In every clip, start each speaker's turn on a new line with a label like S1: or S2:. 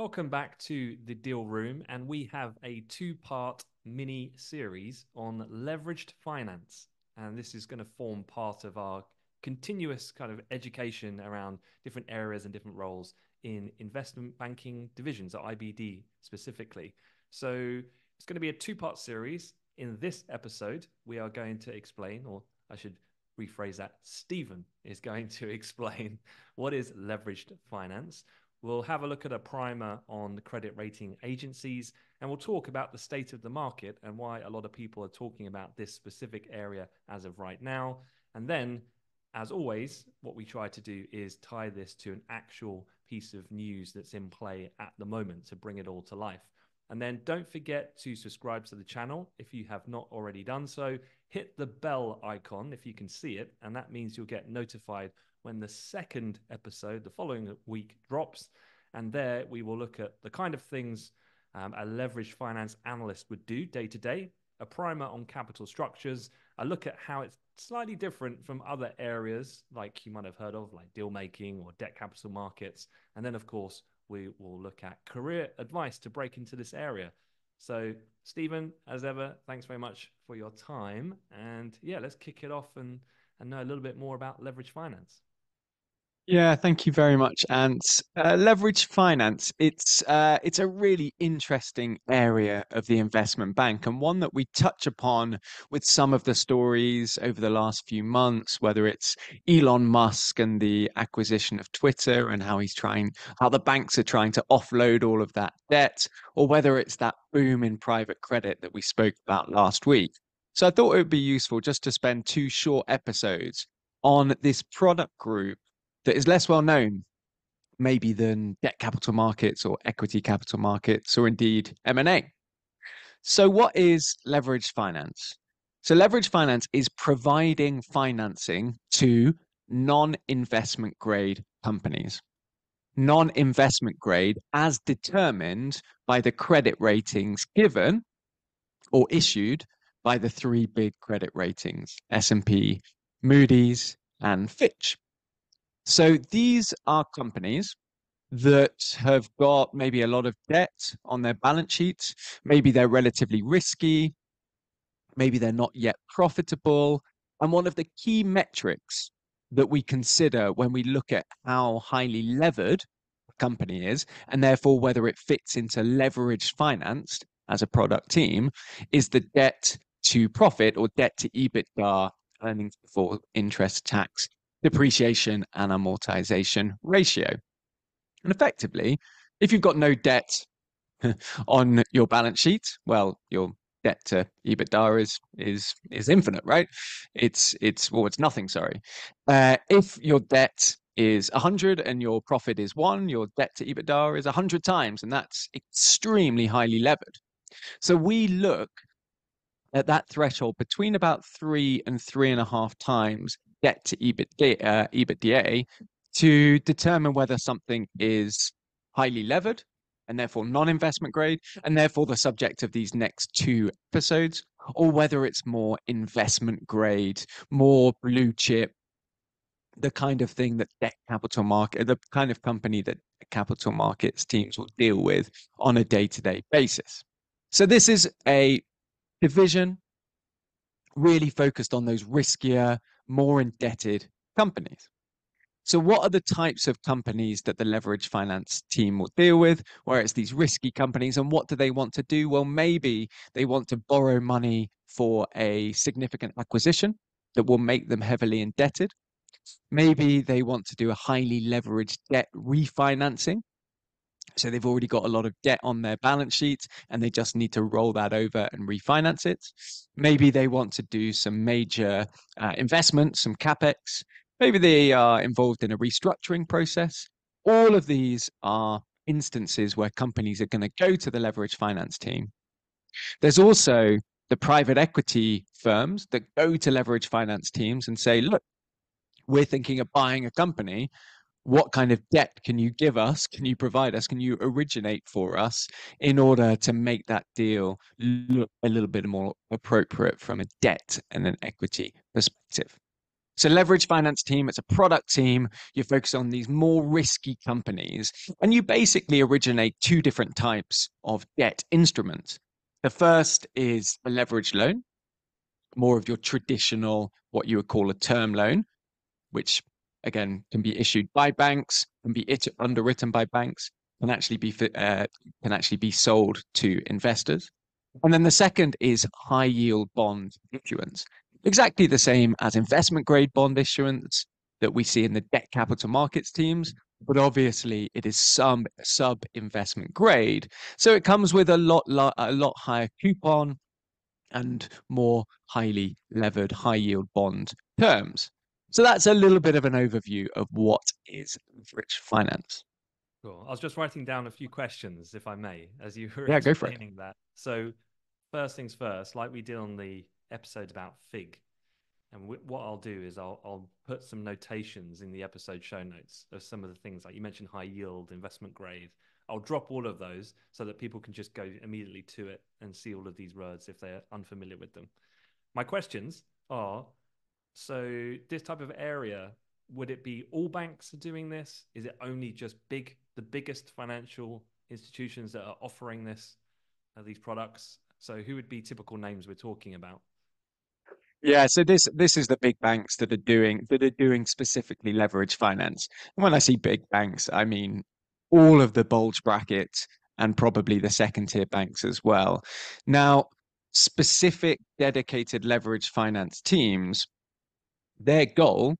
S1: Welcome back to the Deal Room, and we have a two part mini series on leveraged finance. And this is going to form part of our continuous kind of education around different areas and different roles in investment banking divisions at IBD specifically. So it's going to be a two part series. In this episode, we are going to explain, or I should rephrase that, Stephen is going to explain what is leveraged finance. We'll have a look at a primer on the credit rating agencies, and we'll talk about the state of the market and why a lot of people are talking about this specific area as of right now. And then, as always, what we try to do is tie this to an actual piece of news that's in play at the moment to bring it all to life. And then don't forget to subscribe to the channel if you have not already done so. Hit the bell icon if you can see it, and that means you'll get notified when the second episode, the following week, drops. And there we will look at the kind of things um, a leveraged finance analyst would do day to day, a primer on capital structures, a look at how it's slightly different from other areas like you might have heard of, like deal making or debt capital markets. And then, of course, we will look at career advice to break into this area. So, Stephen, as ever, thanks very much for your time. And yeah, let's kick it off and, and know a little bit more about leverage finance.
S2: Yeah, thank you very much, Ant. Uh, leverage finance, it's uh, it's a really interesting area of the investment bank and one that we touch upon with some of the stories over the last few months, whether it's Elon Musk and the acquisition of Twitter and how he's trying, how the banks are trying to offload all of that debt, or whether it's that boom in private credit that we spoke about last week. So I thought it would be useful just to spend two short episodes on this product group that is less well known maybe than debt capital markets or equity capital markets or indeed M&A. So what is leveraged finance? So leveraged finance is providing financing to non-investment grade companies. Non-investment grade as determined by the credit ratings given or issued by the three big credit ratings, S&P, Moody's, and Fitch. So these are companies that have got maybe a lot of debt on their balance sheets. Maybe they're relatively risky. Maybe they're not yet profitable. And one of the key metrics that we consider when we look at how highly levered a company is, and therefore whether it fits into leveraged finance as a product team, is the debt to profit or debt to EBITDA, earnings before interest, tax, depreciation and amortization ratio. And effectively, if you've got no debt on your balance sheet, well, your debt to EBITDA is is is infinite, right? It's it's well, it's nothing. Sorry. Uh, if your debt is 100 and your profit is one, your debt to EBITDA is 100 times, and that's extremely highly levered. So we look at that threshold between about three and three and a half times debt to EBITDA, uh, EBITDA to determine whether something is highly levered and therefore non-investment grade and therefore the subject of these next two episodes or whether it's more investment grade more blue chip the kind of thing that debt capital market the kind of company that capital markets teams will deal with on a day-to-day basis. So this is a division really focused on those riskier more indebted companies. So, what are the types of companies that the leverage finance team will deal with? Where it's these risky companies, and what do they want to do? Well, maybe they want to borrow money for a significant acquisition that will make them heavily indebted. Maybe they want to do a highly leveraged debt refinancing so they've already got a lot of debt on their balance sheet and they just need to roll that over and refinance it. Maybe they want to do some major uh, investments, some capex. Maybe they are involved in a restructuring process. All of these are instances where companies are going to go to the leverage finance team. There's also the private equity firms that go to leverage finance teams and say, look, we're thinking of buying a company what kind of debt can you give us? Can you provide us? Can you originate for us in order to make that deal look a little bit more appropriate from a debt and an equity perspective? So leverage finance team, it's a product team. You focus on these more risky companies and you basically originate two different types of debt instruments. The first is a leverage loan, more of your traditional, what you would call a term loan, which again can be issued by banks, can be it underwritten by banks, can actually be uh, can actually be sold to investors. And then the second is high yield bond issuance, exactly the same as investment grade bond issuance that we see in the debt capital markets teams, but obviously it is some sub investment grade, so it comes with a lot a lot higher coupon and more highly levered high yield bond terms. So that's a little bit of an overview of what is leverage finance.
S1: Cool. I was just writing down a few questions, if I may, as you were
S2: yeah,
S1: explaining that. So, first things first, like we did on the episode about Fig, and w- what I'll do is I'll, I'll put some notations in the episode show notes of some of the things like you mentioned high yield, investment grade. I'll drop all of those so that people can just go immediately to it and see all of these words if they're unfamiliar with them. My questions are so this type of area would it be all banks are doing this? Is it only just big the biggest financial institutions that are offering this uh, these products? So who would be typical names we're talking about?
S2: Yeah, so this this is the big banks that are doing that are doing specifically leverage finance. And when I see big banks, I mean all of the bulge brackets and probably the second tier banks as well. Now, specific dedicated leverage finance teams, their goal,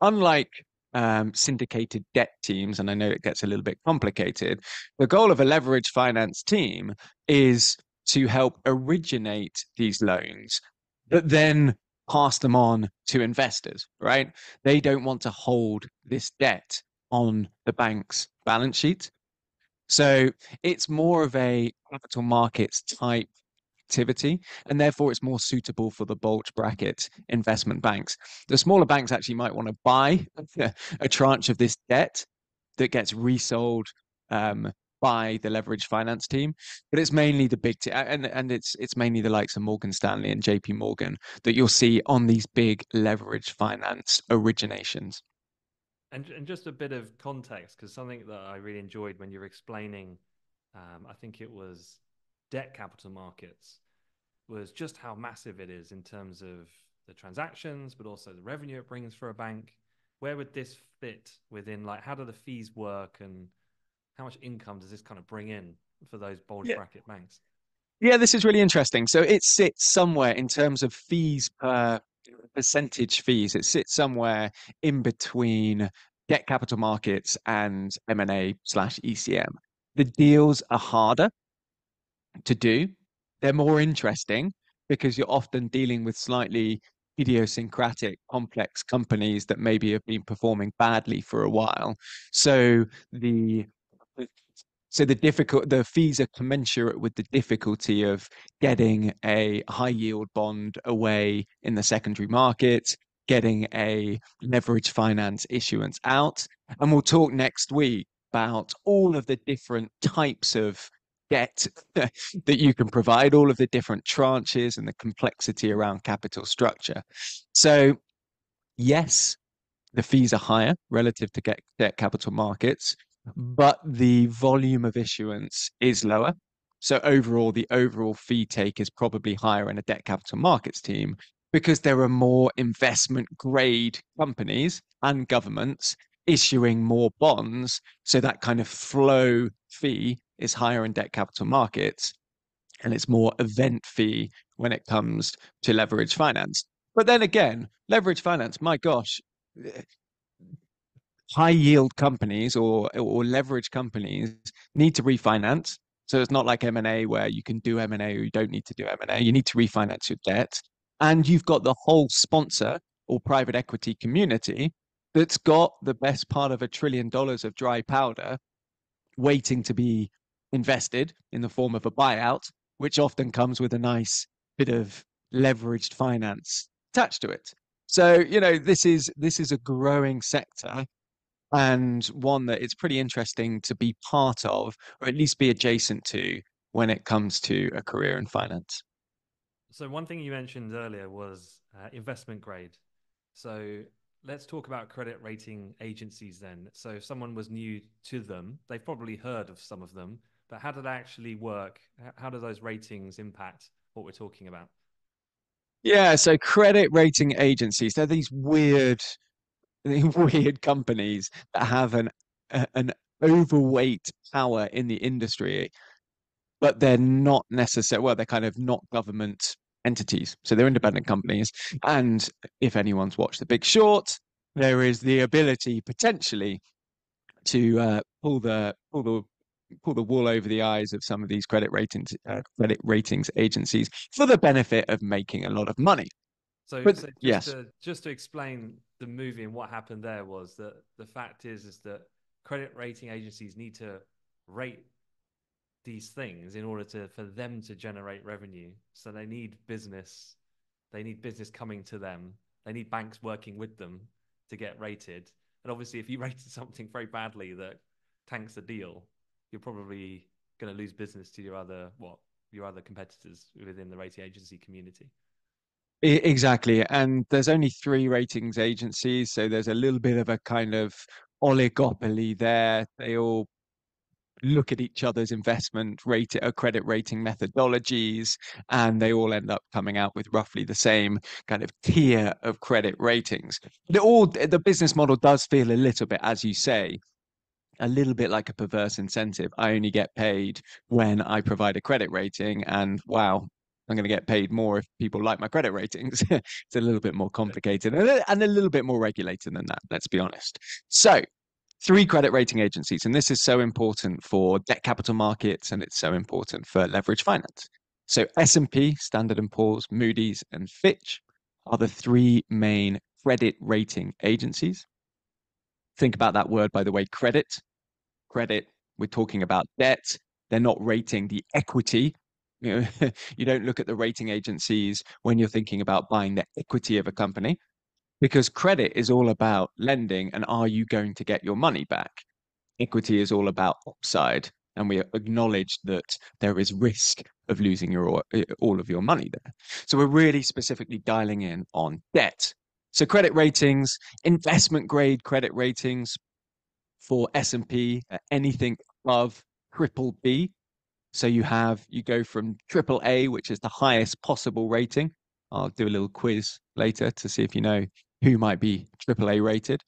S2: unlike um, syndicated debt teams, and I know it gets a little bit complicated, the goal of a leverage finance team is to help originate these loans, but then pass them on to investors, right? They don't want to hold this debt on the bank's balance sheet. So it's more of a capital markets type activity, and therefore it's more suitable for the bulge bracket investment banks. The smaller banks actually might want to buy a tranche of this debt that gets resold um, by the leverage finance team, but it's mainly the big t- and and it's it's mainly the likes of Morgan Stanley and J.P. Morgan that you'll see on these big leverage finance originations.
S1: And, and just a bit of context, because something that I really enjoyed when you were explaining, um, I think it was debt capital markets, was just how massive it is in terms of the transactions, but also the revenue it brings for a bank. Where would this fit within? Like, how do the fees work, and how much income does this kind of bring in for those bulge yeah. bracket banks?
S2: Yeah, this is really interesting. So it sits somewhere in terms of fees per percentage fees. It sits somewhere in between debt capital markets and M&A slash ECM. The deals are harder to do. They're more interesting because you're often dealing with slightly idiosyncratic, complex companies that maybe have been performing badly for a while. So the so the difficult the fees are commensurate with the difficulty of getting a high yield bond away in the secondary market, getting a leverage finance issuance out. And we'll talk next week about all of the different types of debt that you can provide, all of the different tranches and the complexity around capital structure. So, yes, the fees are higher relative to get debt capital markets mm-hmm. but the volume of issuance is lower. So overall, the overall fee take is probably higher in a debt capital markets team because there are more investment grade companies and governments issuing more bonds. So that kind of flow fee is higher in debt capital markets. And it's more event fee when it comes to leverage finance. But then again, leverage finance, my gosh, eh, high yield companies or or leverage companies need to refinance. So it's not like M&A where you can do M&A or you don't need to do M&A. You need to refinance your debt. And you've got the whole sponsor or private equity community that's got the best part of a trillion dollars of dry powder waiting to be invested in the form of a buyout, which often comes with a nice bit of leveraged finance attached to it. So, you know, this is this is a growing sector and one that it's pretty interesting to be part of, or at least be adjacent to when it comes to a career in finance.
S1: So, one thing you mentioned earlier was uh, investment grade. So let's talk about credit rating agencies then. So if someone was new to them, they've probably heard of some of them, but how do they actually work? How do those ratings impact what we're talking about?
S2: Yeah, so credit rating agencies, they're these weird, weird companies that have an an overweight power in the industry, but they're not necessarily well, they're kind of not government entities. So they're independent companies. And if anyone's watched The Big Short, there is the ability potentially to uh, pull the pull the pull the wool over the eyes of some of these credit ratings uh, credit ratings agencies for the benefit of making a lot of money.
S1: So, but, so just yes. to just to explain the movie and what happened there was that the fact is is that credit rating agencies need to rate these things in order to for them to generate revenue. So they need business, they need business coming to them. They need banks working with them to get rated. And obviously, if you rated something very badly that tanks the deal, you're probably going to lose business to your other what your other competitors within the rating agency community.
S2: Exactly. And there's only three ratings agencies. So there's a little bit of a kind of oligopoly there. They all look at each other's investment rate or uh, credit rating methodologies and they all end up coming out with roughly the same kind of tier of credit ratings all the business model does feel a little bit as you say a little bit like a perverse incentive i only get paid when i provide a credit rating and wow I'm going to get paid more if people like my credit ratings. it's a little bit more complicated and a little bit more regulated than that, let's be honest. So, three credit rating agencies, and this is so important for debt capital markets and it's so important for leverage finance. So S&P, Standard & Poor's, Moody's, and Fitch are the three main credit rating agencies. Think about that word, by the way, credit. Credit, we're talking about debt. They're not rating the equity. You, know, you don't look at the rating agencies when you're thinking about buying the equity of a company because credit is all about lending and are you going to get your money back? Equity is all about upside, and we acknowledge that there is risk of losing your all eh, of your money there. So we're really specifically dialing in on debt. So credit ratings, investment grade credit ratings for S&P, anything above triple B. So you have you go from triple A, which is the highest possible rating. I'll do a little quiz later to see if you know who might be AAA rated,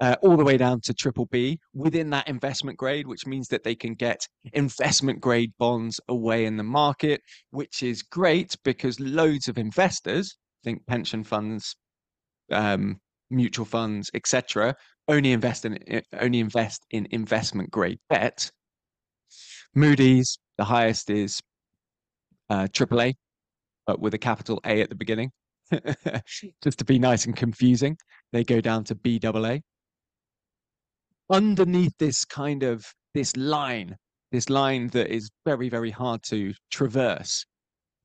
S2: uh, all the way down to triple B within that investment grade, which means that they can get investment grade bonds away in the market, which is great because loads of investors, think pension funds, um, mutual funds, etc., only invest in only invest in investment grade debt. Moody's, the highest is uh, AAA, but with a capital A at the beginning. just to be nice and confusing, they go down to BAA. Underneath this kind of this line, this line that is very, very hard to traverse,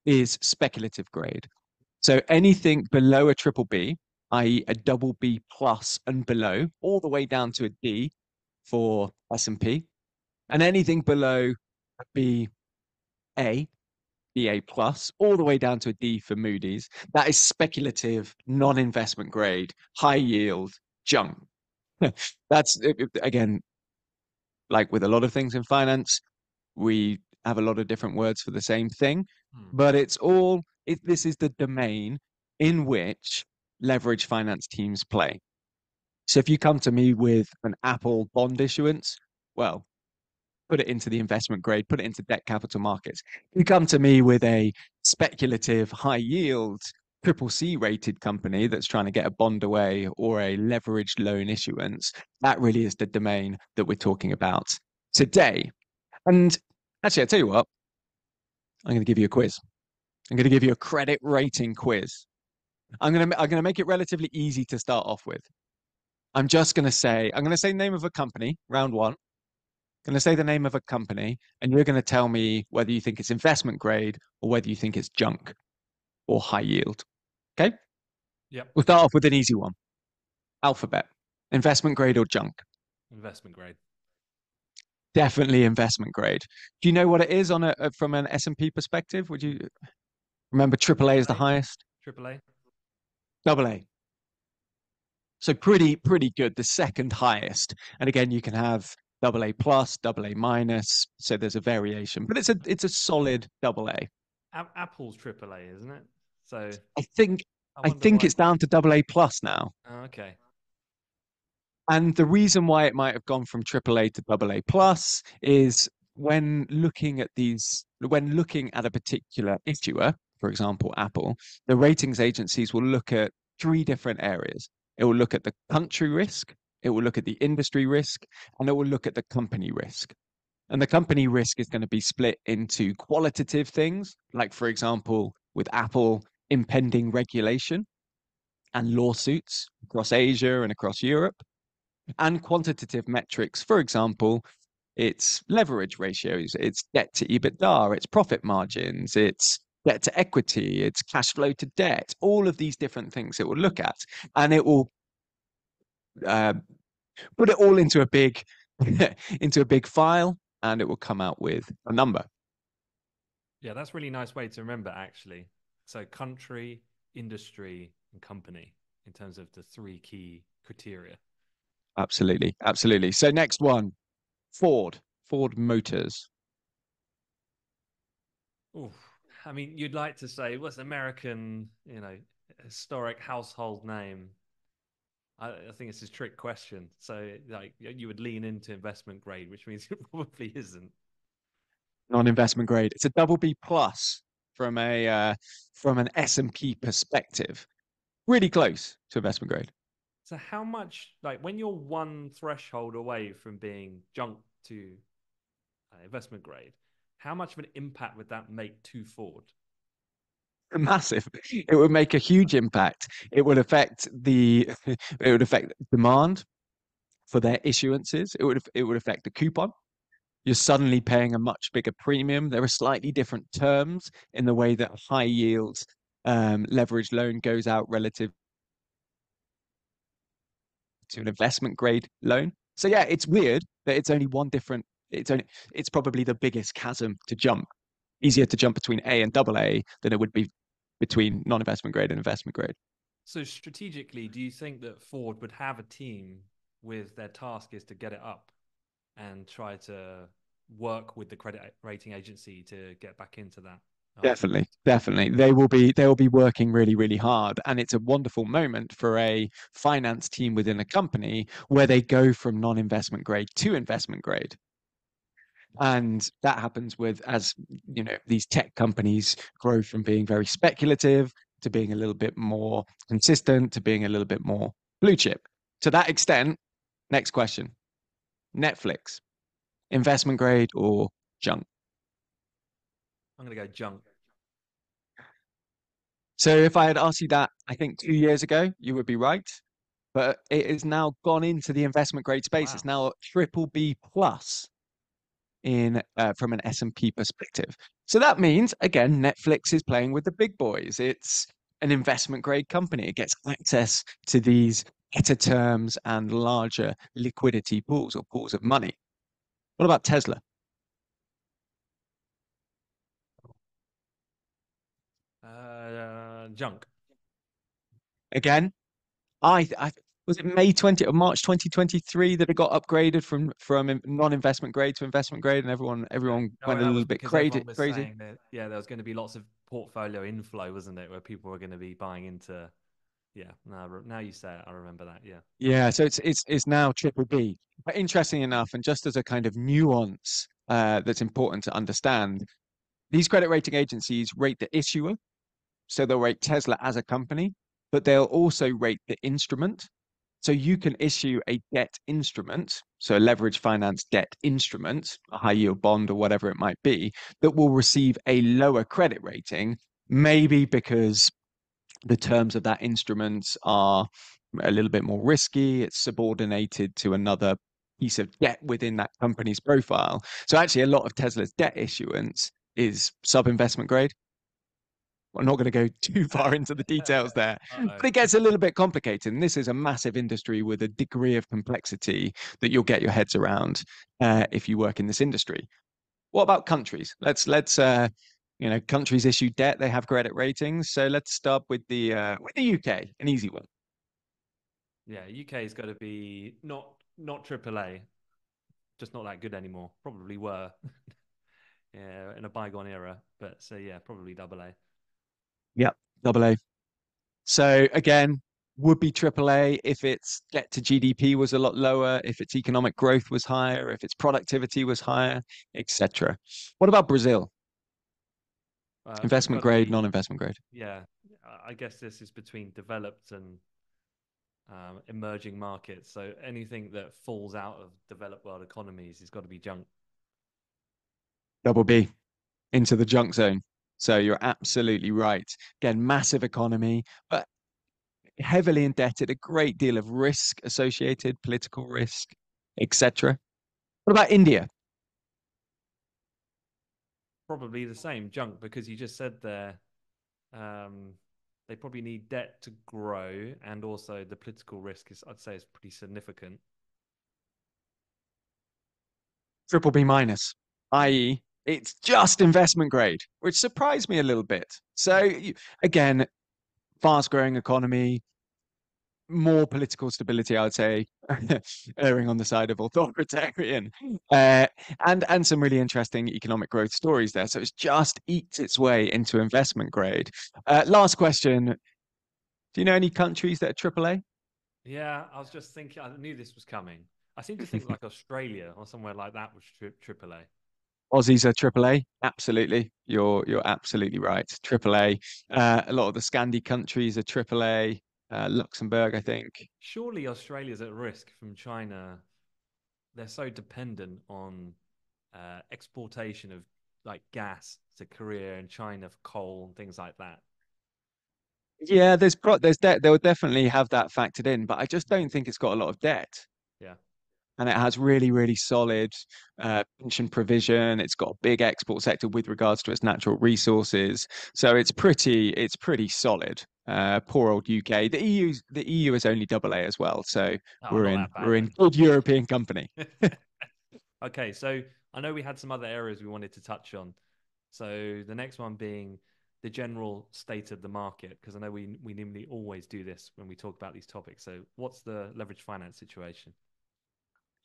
S2: is speculative grade. So anything below a triple B, i.e., a double B plus and below, all the way down to a D for S&P, and anything below a B A BA plus, all the way down to a D for Moody's. That is speculative, non-investment grade, high yield junk. That's again, like with a lot of things in finance, we have a lot of different words for the same thing, hmm. but it's all. It, this is the domain in which leverage finance teams play. So if you come to me with an Apple bond issuance, well, put it into the investment grade, put it into debt capital markets. You come to me with a speculative high yield triple C rated company that's trying to get a bond away or a leveraged loan issuance. That really is the domain that we're talking about today. And actually, I'll tell you what, I'm going to give you a quiz. I'm going to give you a credit rating quiz. I'm going to, I'm going to make it relatively easy to start off with. I'm just going to say, I'm going to say name of a company, round one going to say the name of a company, and you're going to tell me whether you think it's investment grade or whether you think it's junk or high yield. Okay?
S1: Yeah.
S2: We'll start off with an easy one. Alphabet. Investment grade or junk?
S1: Investment grade.
S2: Definitely investment grade. Do you know what it is on a uh, from an S&P perspective? Would you remember AAA is the highest?
S1: AAA.
S2: Double A. So pretty, pretty good. The second highest. And again, you can have double A plus, double A minus. So there's a variation, but it's a it's a solid double A.
S1: Apple's triple A, isn't it? So
S2: I think I, I think why... it's down to double A plus now.
S1: Oh, okay.
S2: And the reason why it might have gone from triple A to double A plus is when looking at these, when looking at a particular issuer, for example, Apple, the ratings agencies will look at three different areas. It will look at the country risk, it will look at the industry risk, and it will look at the company risk. And the company risk is going to be split into qualitative things, like, for example, with Apple, impending regulation and lawsuits across Asia and across Europe, and quantitative metrics, for example, it's leverage ratios, it's debt to EBITDA, it's profit margins, it's debt to equity, it's cash flow to debt, all of these different things it will look at. And it will uh, put it all into a big into a big file and it will come out with a number.
S1: Yeah, that's really nice way to remember actually. So country, industry, and company in terms of the three key criteria.
S2: Absolutely. Absolutely. So next one, Ford, Ford Motors.
S1: Ooh, I mean, you'd like to say what's American, you know, historic household name. I, I, think it's a trick question. So, like, you would lean into investment grade, which means it probably isn't.
S2: Non-investment grade. It's a double B plus from a uh, from an S and P perspective. Really close to investment grade.
S1: So how much, like, when you're one threshold away from being junk to uh, investment grade, how much of an impact would that make to Ford?
S2: Massive. It would make a huge impact. It would affect the. It would affect demand for their issuances. It would. It would affect the coupon. You're suddenly paying a much bigger premium. There are slightly different terms in the way that high yield um, leverage loan goes out relative to an investment grade loan. So yeah, it's weird that it's only one different. It's only it's probably the biggest chasm to jump. Easier to jump between A and double A than it would be between non-investment grade and investment grade.
S1: So strategically, do you think that Ford would have a team with their task is to get it up and try to work with the credit rating agency to get back into that? Oh.
S2: Definitely, definitely. They will be they will be working really, really hard. And it's a wonderful moment for a finance team within a company where they go from non-investment grade to investment grade. And that happens with as you know, these tech companies grow from being very speculative to being a little bit more consistent to being a little bit more blue chip. To that extent, next question. Netflix, investment grade or junk?
S1: I'm going to go junk.
S2: So if I had asked you that, I think two years ago, you would be right. But it has now gone into the investment grade space. Wow. It's now triple B plus in uh, from an S and P perspective. So that means again, Netflix is playing with the big boys. It's an investment grade company. It gets access to these better terms and larger liquidity pools or pools of money. What about Tesla?
S1: junk.
S2: Again, I, I was it May 20 or March 2023 that it got upgraded from from non-investment grade to investment grade, and everyone everyone oh, went a little bit crazy. crazy.
S1: That, yeah, there was going to be lots of portfolio inflow, wasn't it, where people were going to be buying into. Yeah, now now you say it, I remember that. Yeah.
S2: Yeah, so it's it's it's now triple B. But interesting enough, and just as a kind of nuance uh, that's important to understand, these credit rating agencies rate the issuer so they'll rate Tesla as a company, but they'll also rate the instrument. So you can issue a debt instrument, so a leverage finance debt instrument, a high yield bond or whatever it might be, that will receive a lower credit rating, maybe because the terms of that instrument are a little bit more risky, it's subordinated to another piece of debt within that company's profile. So actually a lot of Tesla's debt issuance is sub investment grade. I'm not going to go too far into the details there, but it gets a little bit complicated. And this is a massive industry with a degree of complexity that you'll get your heads around uh, if you work in this industry. What about countries? Let's let's uh, you know countries issue debt; they have credit ratings. So let's start with the uh, with the UK, an easy one.
S1: Yeah, UK's got to be not not AAA, just not that good anymore. Probably were, yeah, in a bygone era. But so yeah, probably double A.
S2: Yep, double A. So again, would be AAA if its debt to GDP was a lot lower, if its economic growth was higher, if its productivity was higher, etc. What about Brazil? Uh, investment grade, non-investment grade.
S1: Yeah, I guess this is between developed and um, emerging markets. So anything that falls out of developed world economies has got to be junk.
S2: Double B into the junk zone. So you're absolutely right. Again, massive economy, but heavily indebted, a great deal of risk associated, political risk, etc. What about India?
S1: Probably the same junk because you just said there um, they probably need debt to grow, and also the political risk is, I'd say, is pretty significant.
S2: Triple B minus, i.e., it's just investment grade, which surprised me a little bit. So again, fast growing economy, more political stability, I would say, erring on the side of authoritarian, uh, and and some really interesting economic growth stories there. So it's just eats its way into investment grade. Uh, last question: Do you know any countries that are AAA?
S1: Yeah, I was just thinking. I knew this was coming. I seem to think like Australia or somewhere like that was tri- AAA.
S2: Aussies are AAA. Absolutely, you're you're absolutely right. AAA. Uh, a lot of the Scandi countries are AAA. Uh, Luxembourg, I think.
S1: Surely Australia's at risk from China. They're so dependent on uh, exportation of like gas to Korea and China for coal and things like that.
S2: Yeah, there's pro- there's debt. They'll definitely have that factored in, but I just don't think it's got a lot of debt.
S1: Yeah
S2: and it has really, really solid uh, pension provision. It's got a big export sector with regards to its natural resources, so it's pretty, it's pretty solid. Uh, poor old UK. The EU, the EU is only double A as well, so oh, we're in we're in good European company.
S1: okay, so I know we had some other areas we wanted to touch on. So the next one being the general state of the market, because I know we we normally always do this when we talk about these topics. So what's the leverage finance situation?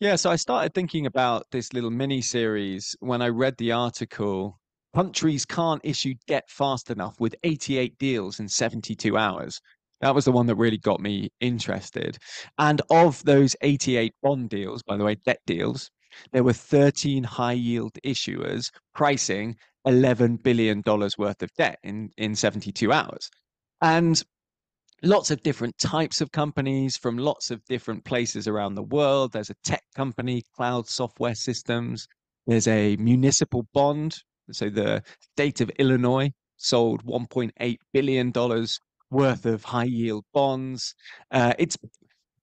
S2: Yeah, so I started thinking about this little mini series when I read the article. Countries can't issue debt fast enough with 88 deals in 72 hours. That was the one that really got me interested. And of those 88 bond deals, by the way, debt deals, there were 13 high yield issuers pricing $11 billion worth of debt in, in 72 hours. And lots of different types of companies from lots of different places around the world. There's a tech company, cloud software systems. There's a municipal bond. So the state of Illinois sold $1.8 billion worth of high yield bonds. Uh, it's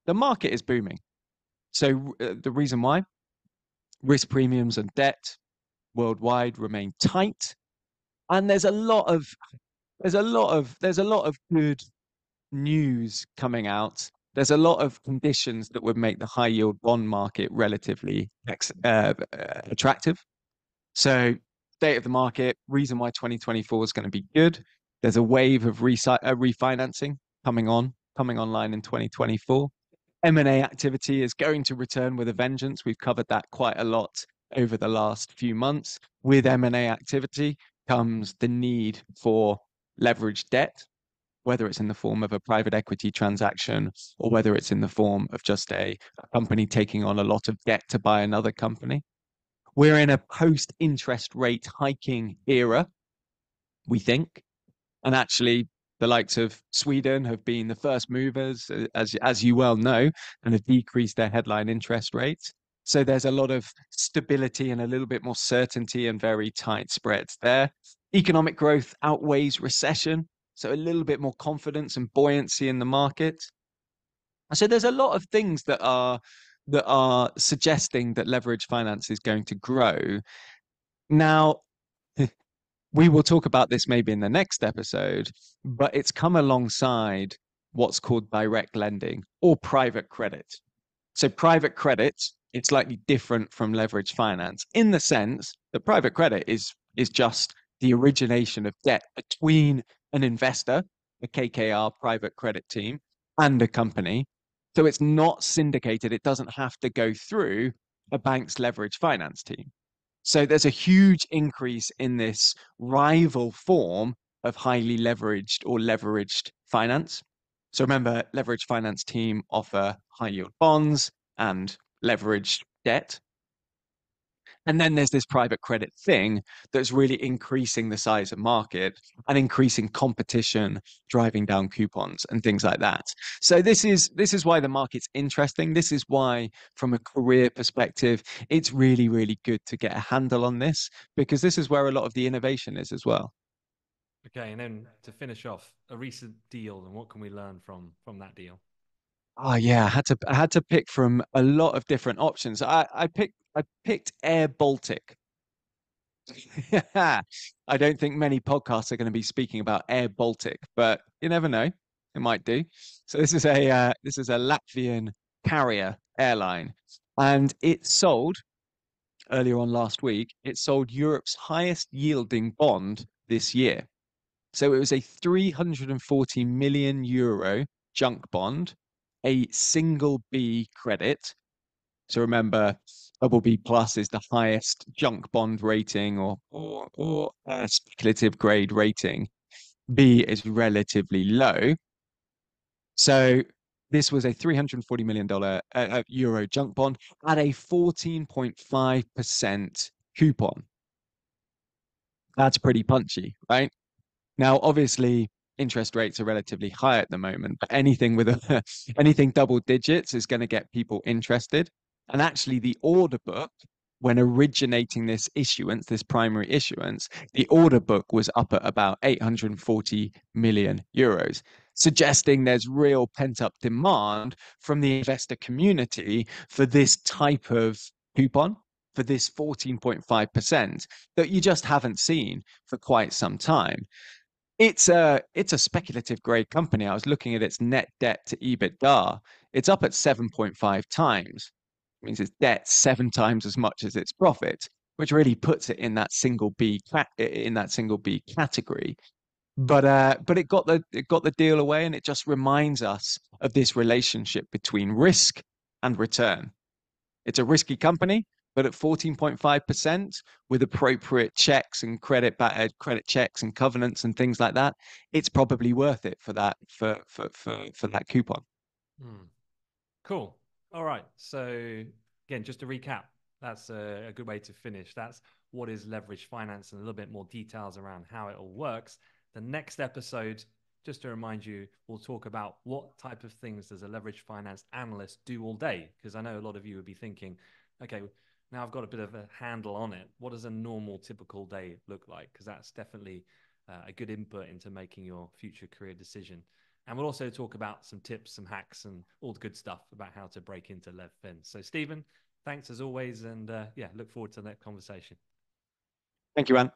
S2: the market is booming. So uh, the reason why risk premiums and debt worldwide remain tight, and there's a lot of there's a lot of there's a lot of good news coming out, there's a lot of conditions that would make the high yield bond market relatively uh, attractive. So, state of the market, reason why 2024 is going to be good. There's a wave of resi- uh, refinancing coming on, coming online in 2024. M&A activity is going to return with a vengeance. We've covered that quite a lot over the last few months. With M&A activity comes the need for leveraged debt whether it's in the form of a private equity transaction or whether it's in the form of just a, a company taking on a lot of debt to buy another company. We're in a post interest rate hiking era, we think. And actually, the likes of Sweden have been the first movers, uh, as, as you well know, and have decreased their headline interest rates. So there's a lot of stability and a little bit more certainty and very tight spreads there. Economic growth outweighs recession. So a little bit more confidence and buoyancy in the market. So there's a lot of things that are that are suggesting that leverage finance is going to grow. Now, we will talk about this maybe in the next episode, but it's come alongside what's called direct lending or private credit. So private credit, it's slightly different from leverage finance in the sense that private credit is is just the origination of debt between an investor, a KKR private credit team, and a company So it's not syndicated. It doesn't have to go through a bank's leverage finance team. So there's a huge increase in this rival form of highly leveraged or leveraged finance. So remember, leverage finance team offer high yield bonds and leveraged debt. And then there's this private credit thing that's really increasing the size of market and increasing competition, driving down coupons and things like that. So this is this is why the market's interesting. This is why, from a career perspective, it's really, really good to get a handle on this because this is where a lot of the innovation is as well.
S1: Okay, and then to finish off, a recent deal and what can we learn from from that deal?
S2: Oh yeah, I had to I had to pick from a lot of different options. I I picked I picked Air Baltic. I don't think many podcasts are going to be speaking about Air Baltic, but you never know, it might do. So this is a uh, this is a Latvian carrier airline, and it sold earlier on last week. It sold Europe's highest yielding bond this year. So it was a 340 million euro junk bond a single B credit. So remember, double B plus is the highest junk bond rating or or, or speculative grade rating. B is relatively low. So this was a 340 million dollar uh, uh, euro junk bond at a 14.5% coupon. That's pretty punchy, right? Now, obviously, interest rates are relatively high at the moment, but anything with a anything double digits is going to get people interested. And actually, the order book, when originating this issuance, this primary issuance, the order book was up at about 840 million euros, suggesting there's real pent up demand from the investor community for this type of coupon, for this 14.5% that you just haven't seen for quite some time. It's a it's a speculative grade company. I was looking at its net debt to EBITDA. It's up at 7.5 times. Means its debt seven times as much as its profit, which really puts it in that single B in that single B category. But uh, but it got the it got the deal away, and it just reminds us of this relationship between risk and return. It's a risky company, but at 14.5% with appropriate checks and credit uh, credit checks and covenants and things like that, it's probably worth it for that for for for, for that coupon.
S1: Hmm. Cool. All right. So again, just to recap, that's a, a good way to finish. That's what is leverage finance and a little bit more details around how it all works. The next episode, just to remind you, we'll talk about what type of things does a leverage finance analyst do all day? Because I know a lot of you would be thinking, okay, now I've got a bit of a handle on it. What does a normal, typical day look like? Because that's definitely uh, a good input into making your future career decision. And we'll also talk about some tips, some hacks, and all the good stuff about how to break into LevFin. So, Stephen, thanks as always. And uh, yeah, look forward to that conversation.
S2: Thank you, Ant.